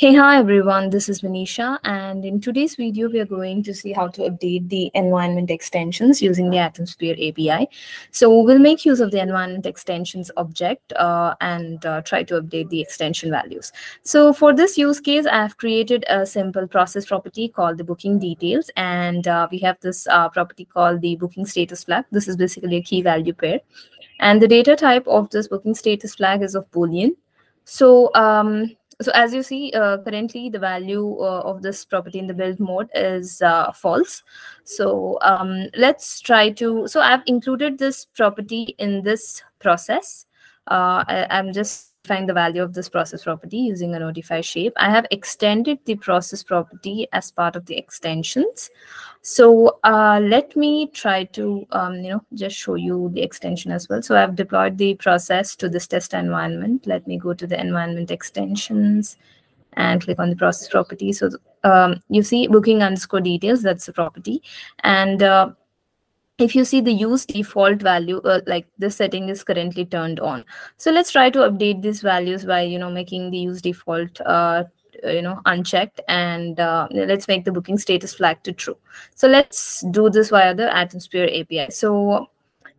Hey, hi everyone, this is Manisha and in today's video we are going to see how to update the environment extensions using the Atomsphere API. So we'll make use of the environment extensions object uh, and uh, try to update the extension values. So for this use case, I've created a simple process property called the booking details and uh, we have this uh, property called the booking status flag. This is basically a key value pair and the data type of this booking status flag is of Boolean. So um, so as you see uh, currently the value uh, of this property in the build mode is uh, false. So um, let's try to so i've included this property in this process. Uh, I, i'm just the value of this process property using a notify shape. I have extended the process property as part of the extensions. So uh, let me try to, um, you know, just show you the extension as well. So I've deployed the process to this test environment. Let me go to the environment extensions and click on the process property. So um, you see booking underscore details, that's the property. And uh, if you see the use default value uh, like this setting is currently turned on. So let's try to update these values by you know making the use default uh, you know unchecked and uh, let's make the booking status flag to true. So let's do this via the atomsphere api so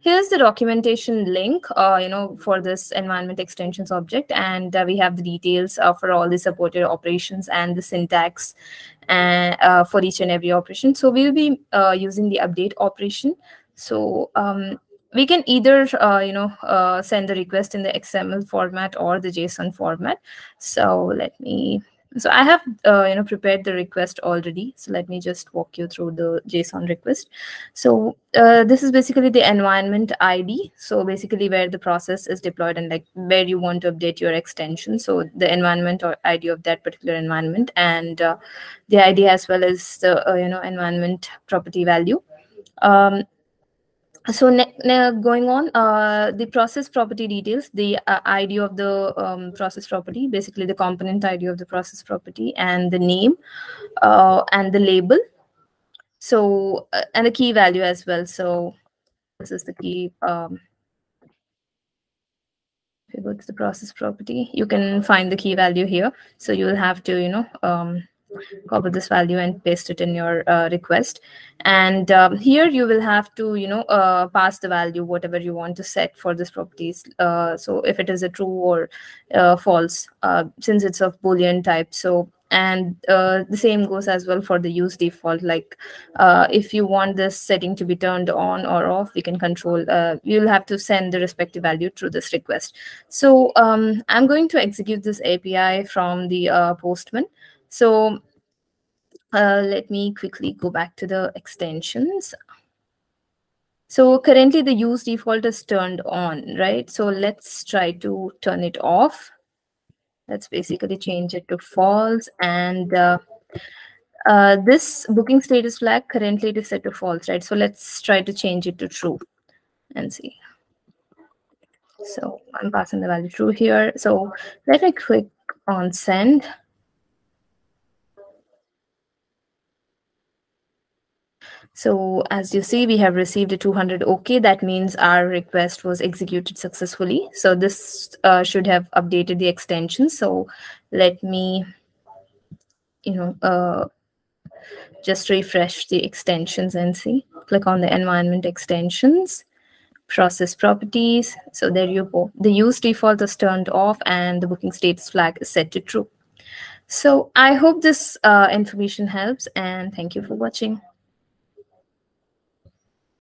here's the documentation link uh, you know for this environment extensions object and uh, we have the details uh, for all the supported operations and the syntax and uh, for each and every operation. So we'll be uh, using the update operation. So um, we can either uh, you know send the request in the xml format or the json format. So let me so I have, uh, you know, prepared the request already. So let me just walk you through the JSON request. So uh, this is basically the environment ID. So basically where the process is deployed and like where you want to update your extension. So the environment or ID of that particular environment and uh, the ID as well as the, uh, you know, environment property value. Um, so going on uh, the process property details the uh, id of the um, process property basically the component id of the process property and the name uh, and the label. So uh, and the key value as well. So this is the key um, if you go to the process property you can find the key value here. So you'll have to you know um, copy this value and paste it in your uh, request. And um, here you will have to you know uh, pass the value whatever you want to set for this properties uh, so if it is a true or uh, false uh, since it's of boolean type. So and uh, the same goes as well for the use default like if you want this setting to be turned on or off we can control you'll have to send the respective value through this request. So um, i'm going to execute this api from the postman so uh, let me quickly go back to the extensions. So currently the use default is turned on, right? So let's try to turn it off. Let's basically change it to false. And uh, uh, this booking status flag currently it is set to false, right? So let's try to change it to true and see. So I'm passing the value true here. So let me click on send. So as you see, we have received a 200 OK. That means our request was executed successfully. So this uh, should have updated the extension. So let me, you know, uh, just refresh the extensions and see. Click on the environment extensions, process properties. So there you go. The use default is turned off and the booking status flag is set to true. So I hope this uh, information helps and thank you for watching.